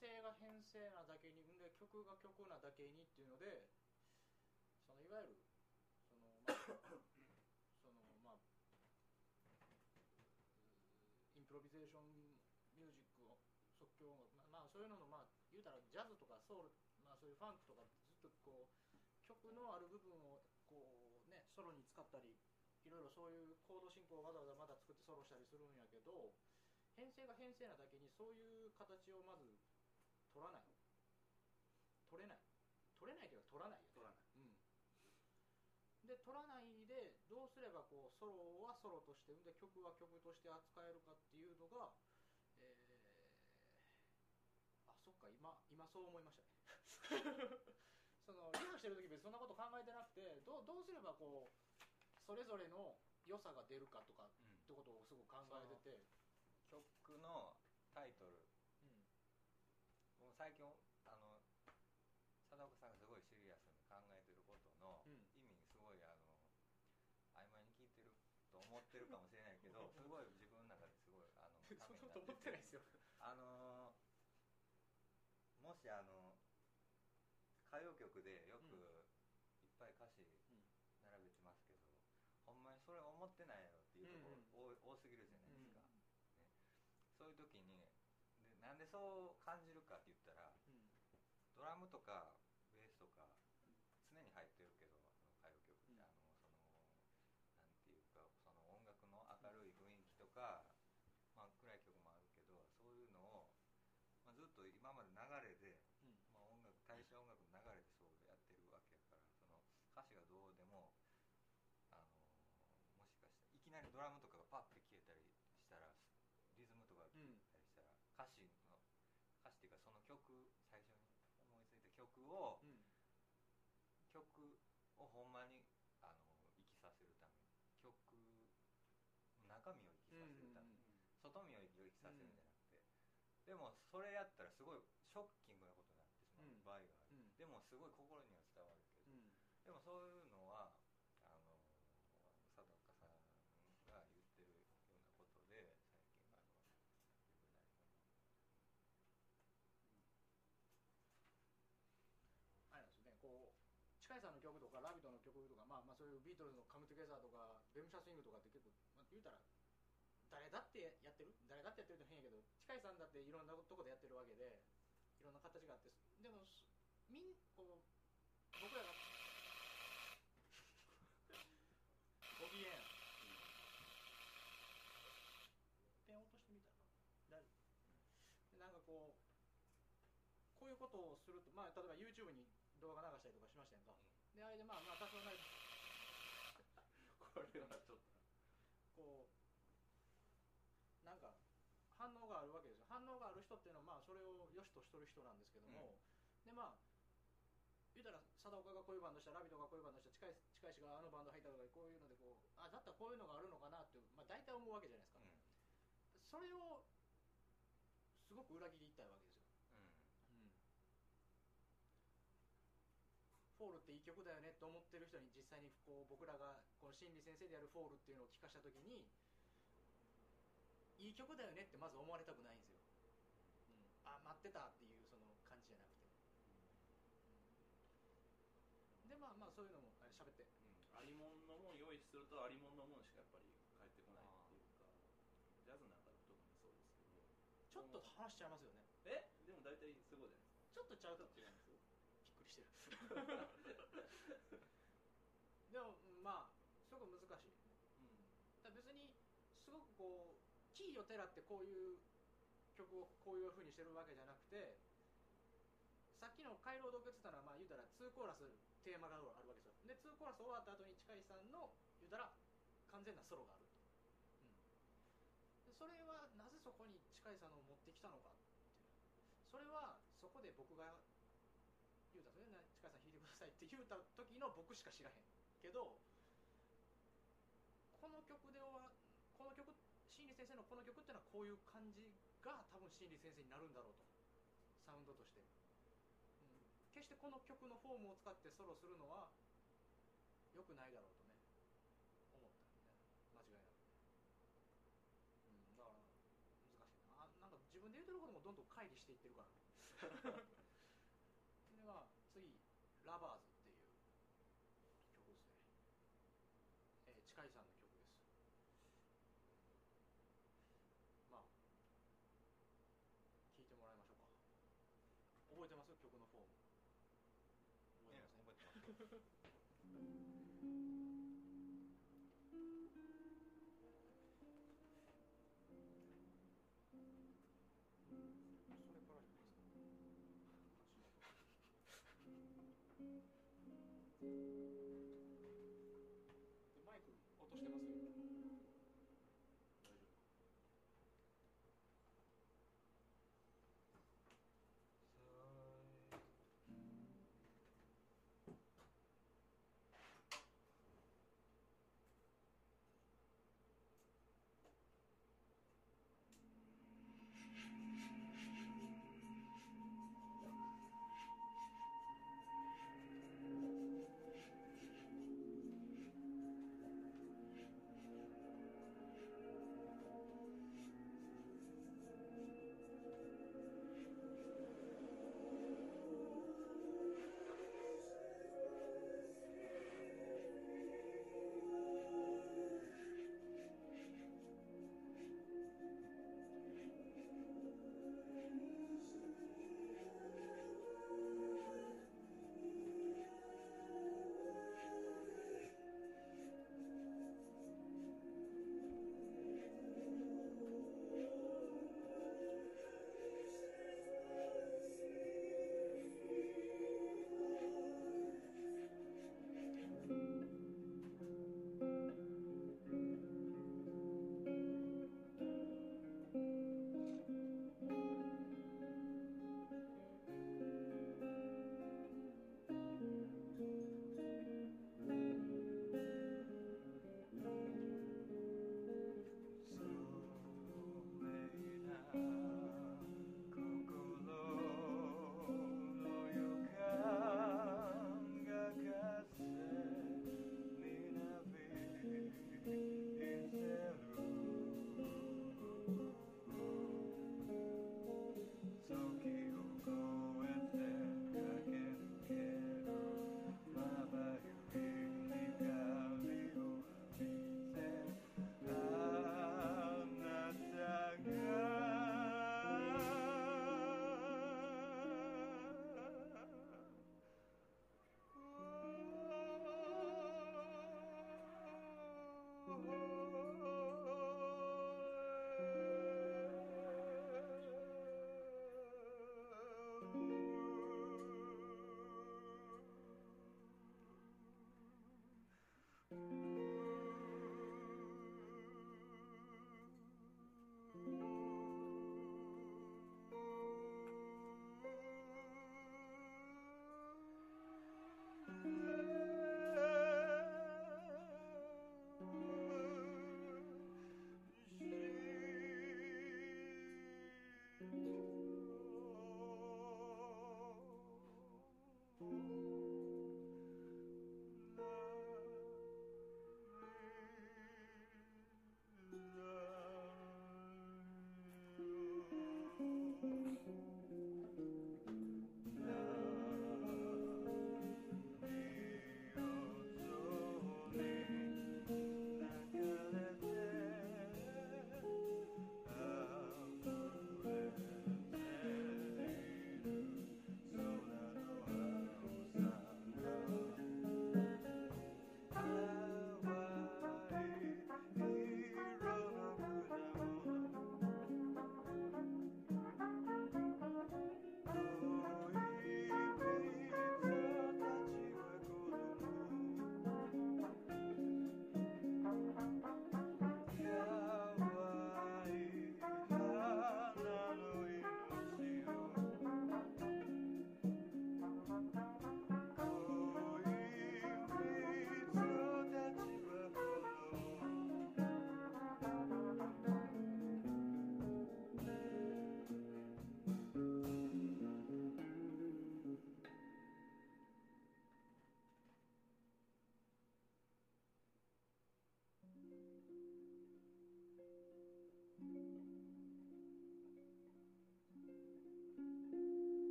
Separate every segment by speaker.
Speaker 1: 成が編成なだけにで曲が曲なだけにっていうのでそのいわゆるそのまあそのまあインプロビゼーションミュージックを即興音楽まあ、そういうののまあ言うたらジャズとかソウル、まあ、そういうファンクとかずっとこう曲のある部分をこうねソロに使ったりいろいろそういうコード進行をわざわざまだ作ってソロしたりするんやけど編成が編成なだけにそういう形をまず取らない。取れない。取れないというか取らないよね。
Speaker 2: 取らない。
Speaker 1: うん、で取らないでどうすればこうソロはソロとしてで曲は曲として扱えるかっていうのが、えーあそっか今今そう思いましたね。そのリハしてる時別にそんなこと考えてなくてどうどうすればこうそれぞれの良さが出るかとか
Speaker 2: うん
Speaker 1: ってことをすごく考えてて、
Speaker 3: 曲のタイトル
Speaker 1: うん
Speaker 3: もう最近あの貞岡さんがすごいシリアスに考えてることの
Speaker 1: うん。
Speaker 3: 意味すごいあの曖昧に聞いてると思ってるかもしれないけど すごい自分の中ですごいあの
Speaker 1: そんなこと思ってないですよ。
Speaker 3: あのもしあの歌謡曲でよく
Speaker 1: うん。
Speaker 3: いっぱい歌詞並べてますけど、ほんまにそれ思ってないやろっていうところ、多多すぎるじゃないですか、
Speaker 1: うん。
Speaker 3: ね、そういう時にでなんでそう感じるかって言ったら
Speaker 1: うん。
Speaker 3: ドラムとかベースとか常に入ってるけど歌謡曲って、
Speaker 1: うん。
Speaker 3: あのそのなんていうかその音楽の明るい雰囲気とか、まあ、暗い曲もあるけどそういうのを、まあ、ずっと今まで流れで、
Speaker 1: うん
Speaker 3: まあ、音楽大正音楽の流れでそうやってるわけやからその歌詞がどうでもあのもしかしたらいきなりドラムとかがパッて消えたりしたらリズムとかが消えたりしたら、歌詞の歌詞っていうかその曲最初に思いついた曲を、
Speaker 1: うん。
Speaker 3: 曲をほんまにあの生きさせるために曲の中身を生きさせるために、外見を生きさせるんじゃなくて、でもそれやったらすごいショッキングなことになってしまう場合がある、
Speaker 1: うん
Speaker 3: でもすごい心には伝わるけど、
Speaker 1: うん
Speaker 3: でもそういうのはあの佐藤岡さんが言ってるようなことで最近あの自分なり
Speaker 1: あれなんですよねこさんの曲とか「ラビット!」の曲とか、まあ、まあそういうビートルズの「カム・トゥ・ゲザー」とか「ベムシャスイング」とかって結構、まあ、言うたら誰だってやってる？誰だってやってるって変やけど近井さんだっていろんなとこでやってるわけでいろんな形があってでもすみんこう僕らがご機嫌やペン落としてみたら大丈夫でなんかこうこういうことをすると、まあ、例えば YouTube に動画流したりとかしましたやんか、であれでまあまあ多少なり
Speaker 2: これはちょっと。
Speaker 1: こうなんか反応があるわけですよ。反応がある人っていうのはまあそれを良しとしてる人なんですけども、でまあ言うたら佐岡がこういうバンドしたラビットがこういうバンドした近い近いしがあのバンド入ったとかこういうのでこうあだったらこういうのがあるのかなって、まあ、大体思うわけじゃないですか、
Speaker 3: うん。
Speaker 1: それをすごく裏切りたいわけですよ、
Speaker 3: うん
Speaker 1: フォールっていい曲だよねって思ってる人に実際にこう僕らがこの真理先生でやるフォールっていうのを聞かした時にいい曲だよねってまず思われたくないんですよ、うん、あ待ってたっていうその感じじゃなくて、うん。でまあまあそういうのもあ喋って。
Speaker 2: ありもんのもん用意するとありもんのもんしかやっぱり返ってこないっていうか。ジャズなんか特にそうですけ
Speaker 1: ちょっと話しちゃいますよね。
Speaker 2: どえ？でも大体そういうことじゃないですか。
Speaker 1: ちょっとちゃうと。
Speaker 2: ちょっと違います
Speaker 1: びっくりしてる。でもまあすごく難しい。だから別にすごくこうキーをてらってこういう曲をこういうふうにしてるわけじゃなくてさっきの回廊洞窟ってのはまあ言うたら2コーラステーマがあるわけですよ。で2コーラス終わった後に近井さんの言うたら完全なソロがあると、うん、でそれはなぜそこに近井さんを持ってきたのかっていう。それはそこで僕がって言うた時の僕しか知らへんけどこの曲ではこの曲心理先生のこの曲っていうのはこういう感じが多分心理先生になるんだろうと。サウンドとして、うん、決してこの曲のフォームを使ってソロするのはよくないだろうとね。思ったんで。間違いなく、うん、だから難しいな。なんか自分で言うてることもどんどん乖離していってるからね。それからじゃないですか。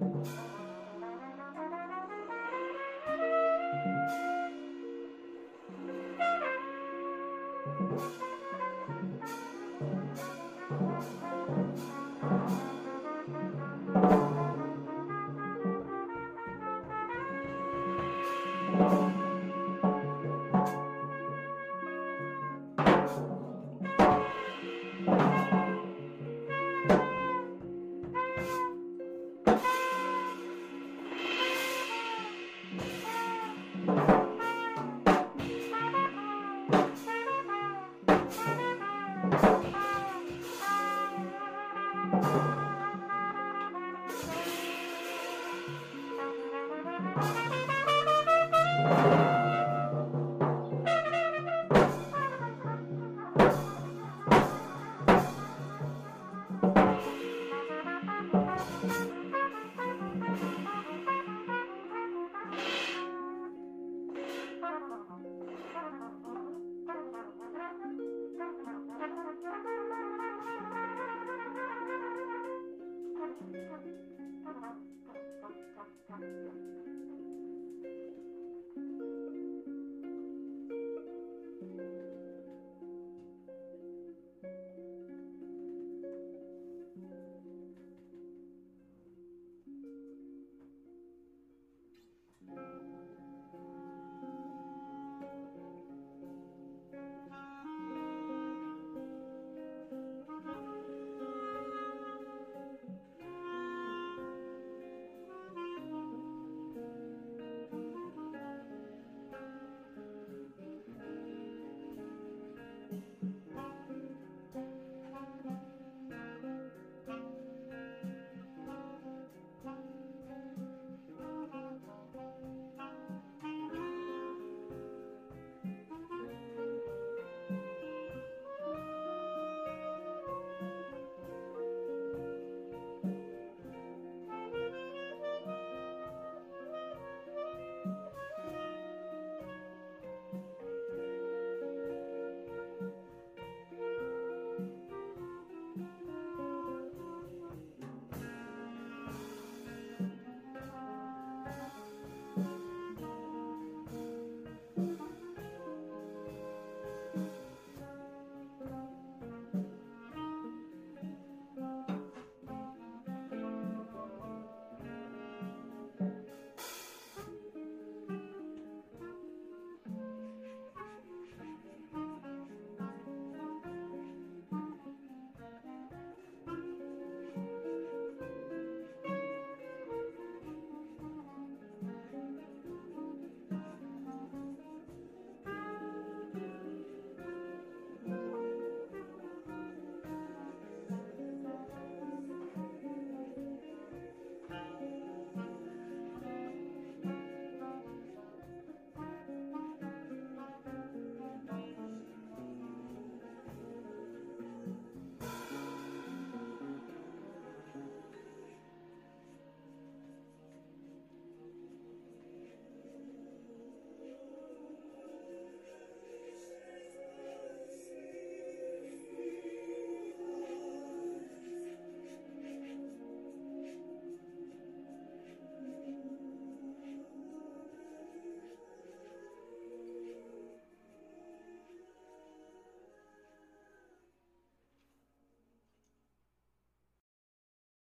Speaker 3: う